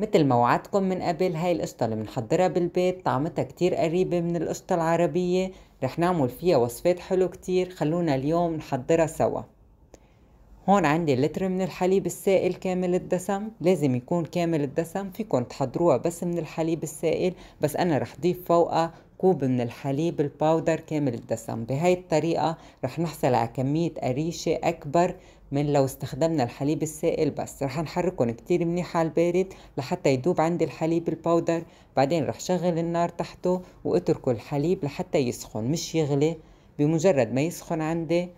مثل ما وعدتكم من قبل هاي القشطة اللي بنحضرها بالبيت طعمتها كتير قريبة من القشطة العربية رح نعمل فيها وصفات حلو كتير خلونا اليوم نحضرها سوا. هون عندي لتر من الحليب السائل كامل الدسم. لازم يكون كامل الدسم فيكن تحضروها بس من الحليب السائل بس أنا رح ضيف فوقها كوب من الحليب ال powder كامل الدسم. بهاي الطريقة رح نحصل على كمية قشطة أكبر من لو استخدمنا الحليب السائل بس. رح نحركهم كتير منيح على البارد لحتى يدوب عندي الحليب الباودر بعدين رح شغل النار تحته واتركه الحليب لحتى يسخن مش يغلي. بمجرد ما يسخن عندي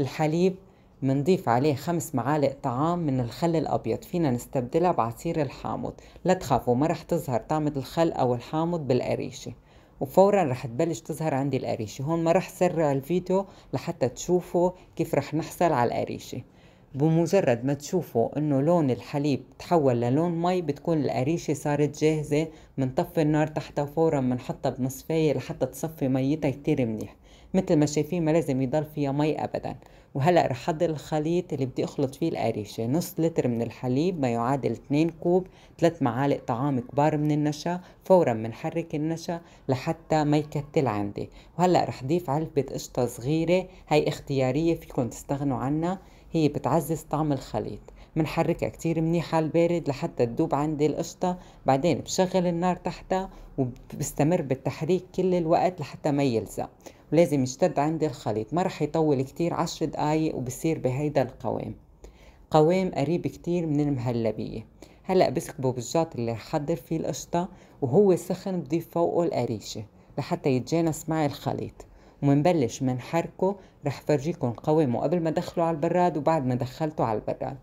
الحليب منضيف عليه خمس معالق طعام من الخل الأبيض. فينا نستبدلها بعصير الحامض. لا تخافوا ما رح تظهر طعمة الخل أو الحامض بالقريشة. وفورا رح تبلش تظهر عندي القريشة. هون ما رح سرع الفيديو لحتى تشوفوا كيف رح نحصل على القريشة. بمجرد ما تشوفوا إنه لون الحليب تحول للون مي بتكون القريشة صارت جاهزة منطفي النار تحتها فورا منحطها بنصفاية لحتى تصفي ميتها كتير منيح. مثل ما شايفين ما لازم يضل فيها مي ابدا. وهلأ رح احضر الخليط اللي بدي أخلط فيه القريشة. نص لتر من الحليب ما يعادل 2 كوب 3 معالق طعام كبار من النشا فورا بنحرك النشا لحتى ما يكتل عندي. وهلأ رح ضيف علبة قشطة صغيرة هي اختيارية فيكم تستغنوا عنها. هي بتعزز طعم الخليط. منحركها كتير منيح على البارد لحتى تدوب عندي القشطة بعدين بشغل النار تحتها وبستمر بالتحريك كل الوقت لحتى ما يلزق. ولازم يشتد عندي الخليط ما رح يطول كتير عشر دقايق وبصير بهيدا القوام. قوام قريب كتير من المهلبية. هلأ بسكبه بالجاط اللي حضر فيه القشطة وهو سخن بضيف فوقه القريشة لحتى يتجانس معي الخليط. ومنبلش منحركه رح فرجيكم قوامه قبل ما دخله على البراد وبعد ما دخلته على البراد.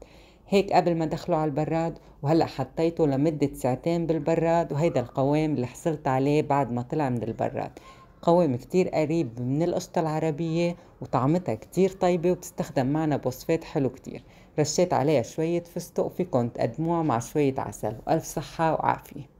هيك قبل ما دخله على البراد وهلأ حطيته لمدة ساعتين بالبراد وهيدا القوام اللي حصلت عليه بعد ما طلع من البراد. قوام كتير قريب من القشطة العربية وطعمتها كتير طيبة وبتستخدم معنا بوصفات حلو كتير. رشيت عليها شوية فستق فيكن تقدموها مع شوية عسل. وألف صحة وعافية.